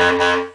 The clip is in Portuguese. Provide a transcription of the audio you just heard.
Música